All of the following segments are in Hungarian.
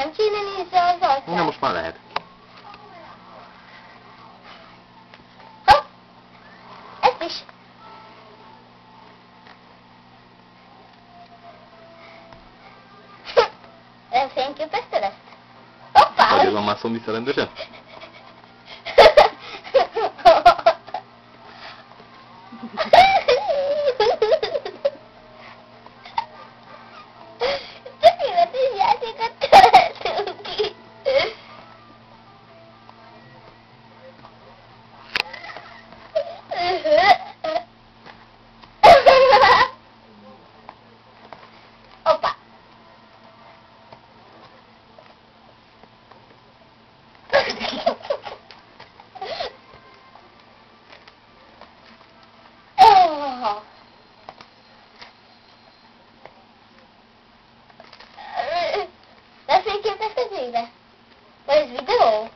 Nem kéne nézni az arcát? Na most már lehet. Hopp! Ezt is. Nem fényképezted ezt? Hoppá! Hagyozom már szom vissza rendesen? Oh. Lefényképezted végre? Vagy ez videó?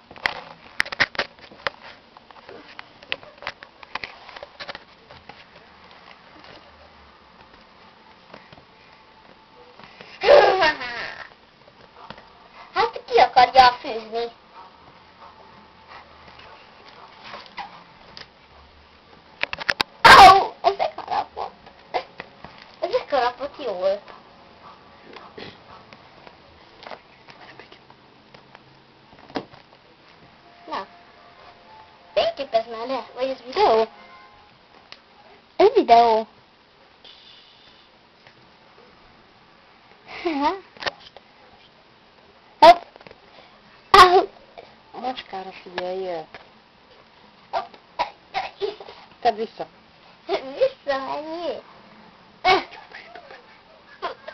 Hát ki akarja fűzni? bloqueou. Não. Peguei personagem, mas video. É video. Haha. Olha os caras que aí, ó. Cadê isso? Isso, não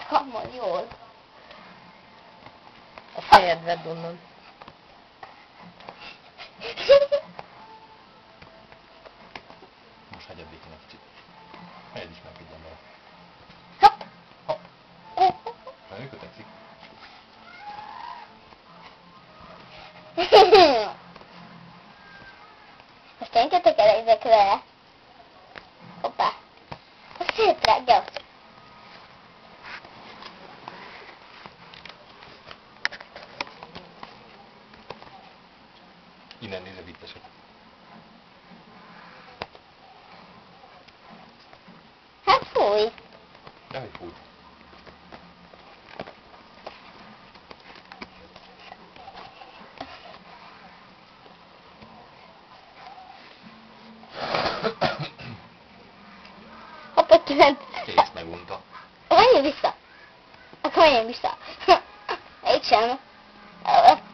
már kamol jól. A fejed vedd onnan. Most hagyjad békén egy kicsit. Helyed is megfigyelem vele. Hopp. Hopp. Nagyon kötekszik. Most én kötök el ezekre. Hoppá. in anni da vita. E poi? Dai, poi. Ho fatto una... Sì, stai punto. E come hai visto? E come hai visto? E c'è, no? Eh,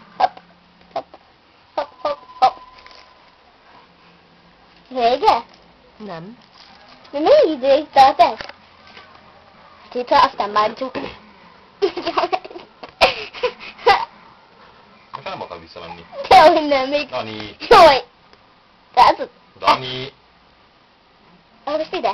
Vége? Nem. De még időig tart ez? Tita, aztán bántuk. Most nem akar visszamenni. Dehogy nem, még... Dani! Jaj! Látod? Dani! Ah, most ide.